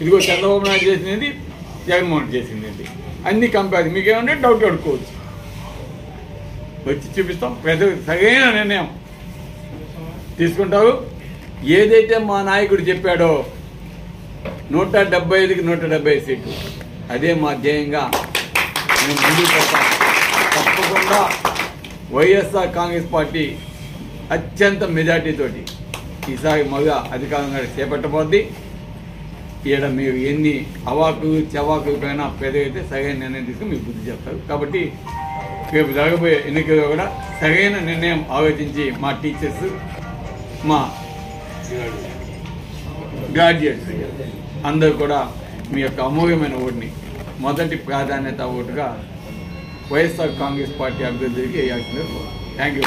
ఇదిగో చంద్రబాబు నాయుడు చేసినది జగన్మోహన్ రెడ్డి చేసింది ఏంటి అన్ని కంపేర్ మీకేమంటే డౌట్ అడుక్కోవచ్చు. వచ్చి చూపిస్తాం. పెద్ద సరైన నిర్ణయం. తీసుకుంటారు. ఏదైతే మా నాయకుడు చెప్పాడో నూట డెబ్బై ఐదుకి నూట డెబ్బై ఐదు సీట్లు. అదే మా ధ్యేయంగా మేము ముందుకు పెడతాం తప్పకుండా వైఎస్ఆర్ కాంగ్రెస్ పార్టీ అత్యంత మెజార్టీతోటి ఈసారి మగ అధికారంగా చేపట్టబోద్ది. ఈడ మీరు ఎన్ని అవాకు చవాకు పైన పెద్దగైతే సరైన నిర్ణయం తీసుకుని మీకు బుద్ధి చెప్తారు కాబట్టి రేపు జరగబోయే ఎన్నికల్లో కూడా సరైన నిర్ణయం ఆలోచించి మా టీచర్స్ మా గ్రాడ్యుయేట్స్ అందరూ కూడా మీ యొక్క అమూల్యమైన ఓటుని మొదటి ప్రాధాన్యత ఓటుగా వైఎస్ఆర్ కాంగ్రెస్ పార్టీ అభ్యర్థికి వేయాల్సిందే థ్యాంక్ యూ